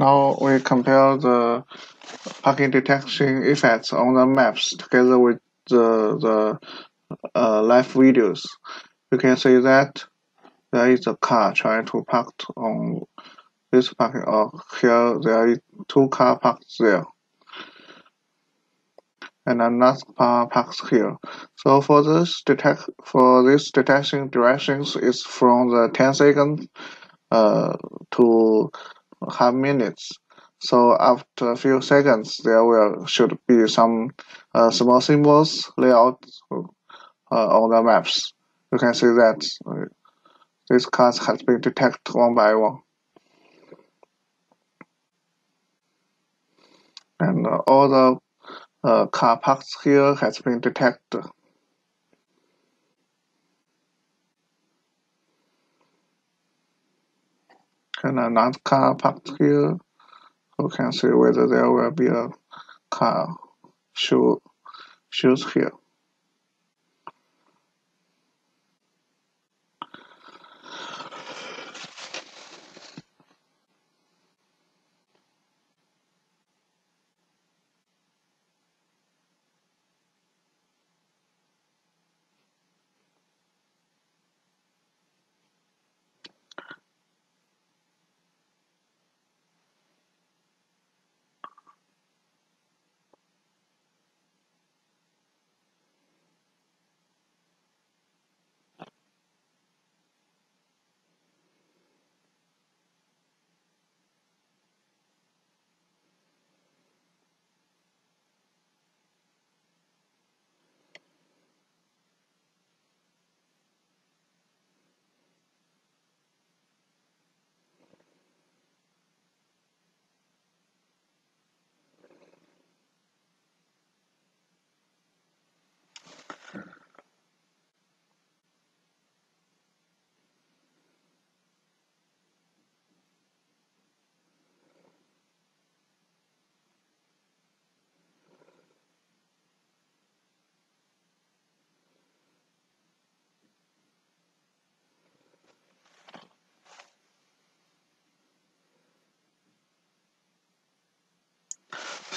Now we compare the parking detection effects on the maps together with the, the uh, live videos. You can see that there is a car trying to park on this parking or here there is two car parked there and another car parks here. So for this detect for this detection directions is from the 10 seconds uh, to half minutes. So after a few seconds, there will should be some uh, small symbols layout uh, on the maps. You can see that uh, these cars has been detected one by one. And all the uh, car parks here has been detected. And another car parked here. You can see whether there will be a car show shows here.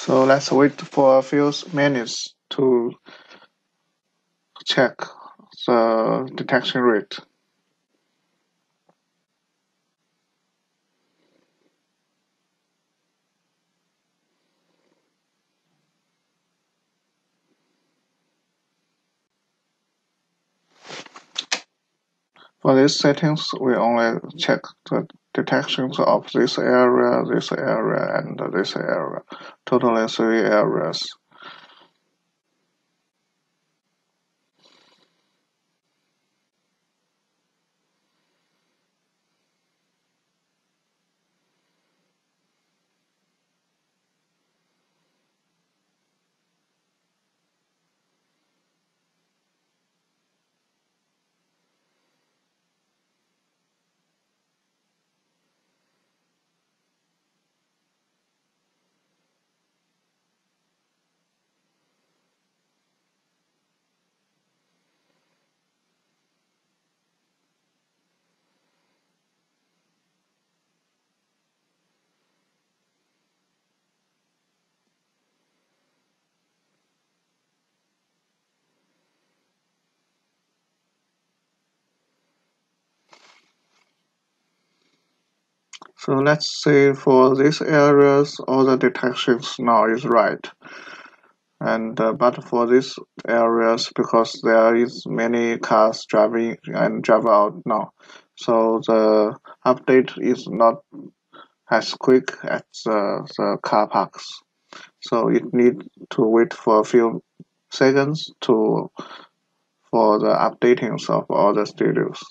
So let's wait for a few minutes to check the detection rate. For these settings, we only check the detections of this area, this area, and this area, totally three areas. So let's say for these areas, all the detections now is right. And uh, but for these areas, because there is many cars driving and drive out now, so the update is not as quick as the, the car parks. So it need to wait for a few seconds to for the updatings of all the studios.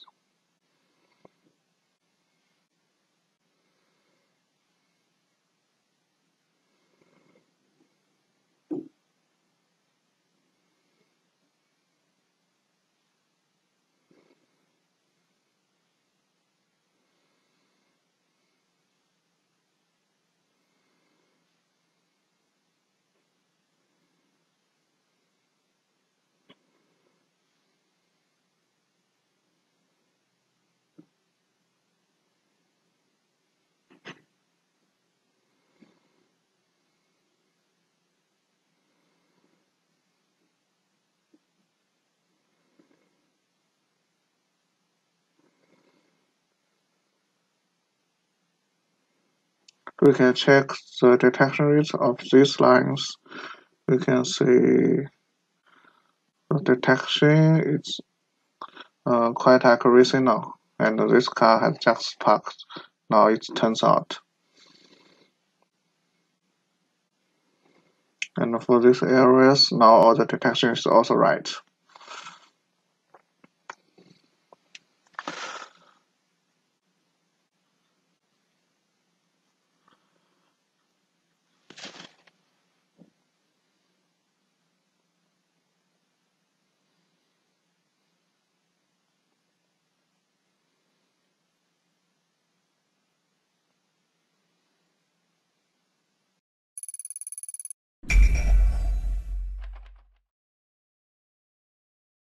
We can check the detection rate of these lines. We can see the detection is uh, quite accurate now and this car has just parked. Now it turns out. And for these areas now all the detection is also right